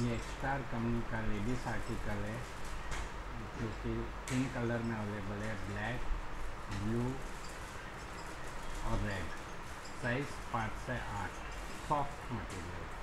ये star company का ladies article है, जो कि तीन कलर में अवेलेबल है ब्लैक ब्लू और रेड साइज़ पाँच से आठ. Soft material